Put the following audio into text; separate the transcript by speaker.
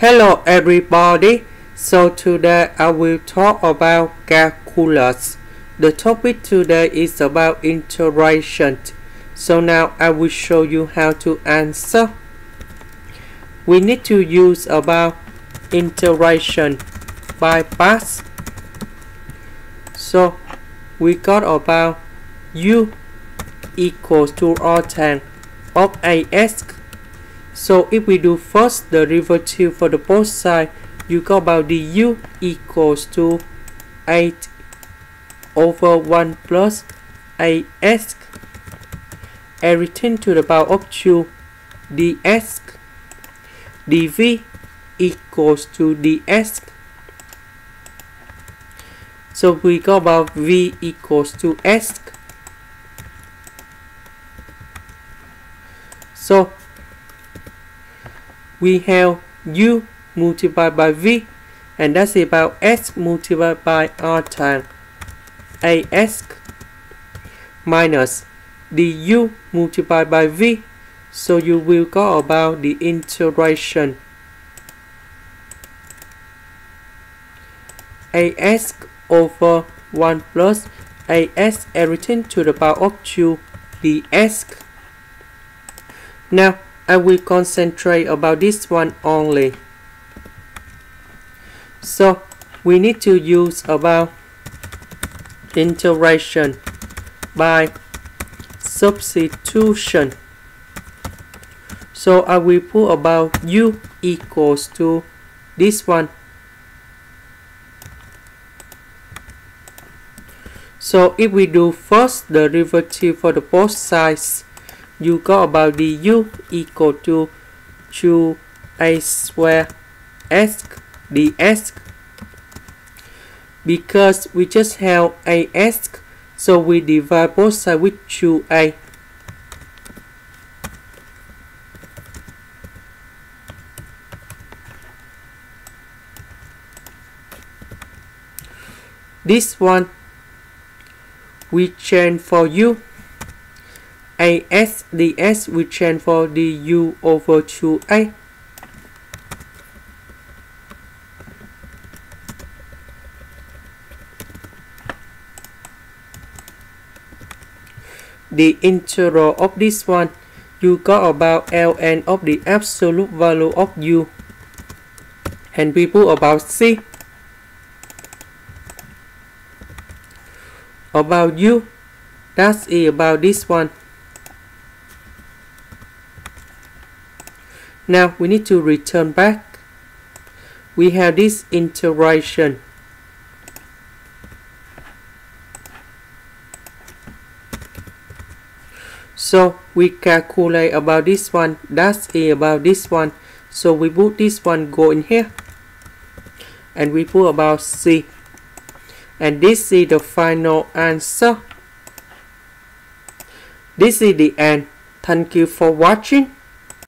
Speaker 1: Hello everybody. So today I will talk about calculus. The topic today is about integration. So now I will show you how to answer. We need to use about integration by parts. So we got about u equals to arctan of as so if we do first derivative for the both side, you got about du equals to 8 over 1 plus as everything to the power of 2 ds dv equals to ds so we got about v equals to s so we have u multiplied by v and that's about s multiplied by arctan as minus du multiplied by v. So you will go about the integration as over 1 plus as everything to the power of 2 ds now I will concentrate about this one only. So we need to use about integration by substitution. So I will put about u equals to this one. So if we do first derivative for the both sides, you got about the u equal to 2a square s ds because we just have as so we divide both sides with 2a this one we change for u as ds we change for du over 2a the integral of this one you got about ln of the absolute value of u. And we put about c. About u. That's about this one Now we need to return back. We have this integration. So we calculate about this one. That's a about this one. So we put this one go in here. And we put about C. And this is the final answer. This is the end. Thank you for watching.